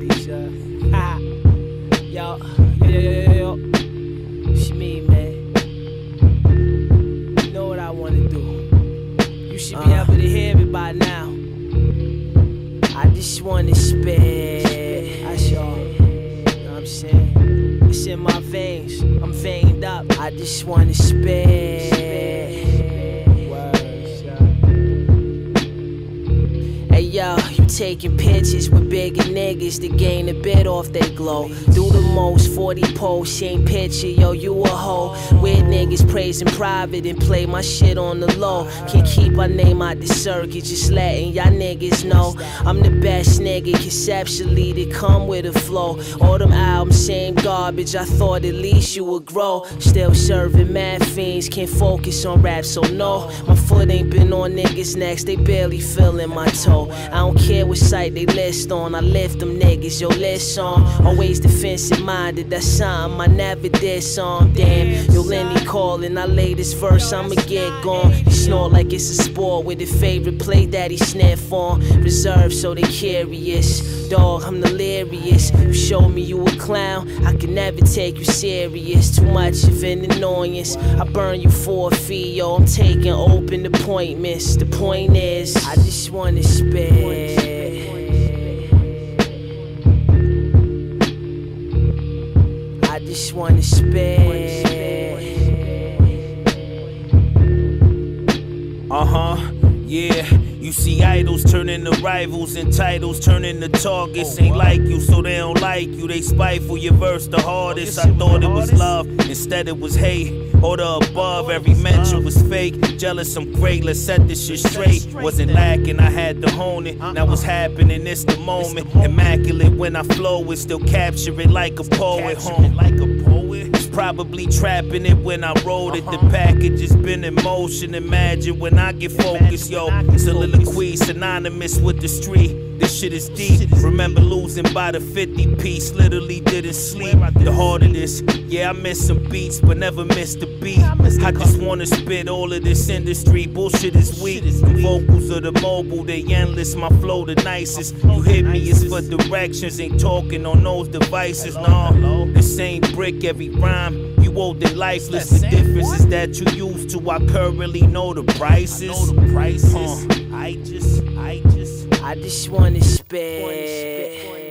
ready, son. Ha. yo, yo, yo, yo, yo. It's me, man. You know what I wanna do. You should be Uh. able to hear it by now. I just wanna spit. That's all. You know what I'm saying? It's in my veins. I'm veined up. I just wanna spit. Words, yeah. Hey yo, taking pictures with bigger niggas to gain a bit off they glow. Do the most 40 posts, same picture, yo, you a hoe. Weird niggas praising private and play my shit on the low. Can't keep my name out the circuit, just letting y'all niggas know. I'm the best nigga conceptually to come with a flow. All them albums, same garbage, I thought at least you would grow. Still serving mad fiends, can't focus on rap, so no. My foot ain't been on niggas' necks, they barely feeling my toe. I don't care what site they list on, I left them niggas, yo, listen on. Always defensive minded, that's something I never did song. Damn, yo, Lenny calling, I lay this verse, I'ma get gone. He snort like it's a sport with a favorite play that he sniff on. Reserved so they curious. Dog, I'm delirious. You show me you a clown, I can never take you serious. Too much of an annoyance. I burn you for a fee, yo. I'm taking open appointments. The point is, I just wanna spit. Wanna. Uh huh. Yeah, you see idols turn into rivals and titles turn into targets. Ain't like you, so they don't like you. They spiteful, your verse the hardest. I thought it was love, instead it was hate. Or the above, every mention was fake. Jealous, I'm great, let's set this shit straight. Wasn't lacking, I had to hone it. Now what's happening, it's the moment. Immaculate when I flow it, still capture it like a poet. Huh? Like a poet. Probably trapping it when I wrote it. The package has been in motion. Imagine when I get focused, yo. Soliloquy synonymous with the street. This shit is deep. Remember losing by the 50 piece. Literally didn't sleep. The heart of this, yeah, I miss some beats, but never miss the beat. I just wanna spit all of this industry. Bullshit is weak. The vocals are the mobile, they endless. My flow the nicest. You hit me, it's for directions. Ain't talking on those devices, nah. The same brick, every rhyme. You old and lifeless. The difference is that you used to. I currently know the prices. I know the prices. I just, I just. I just wanna spit.